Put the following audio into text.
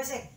ese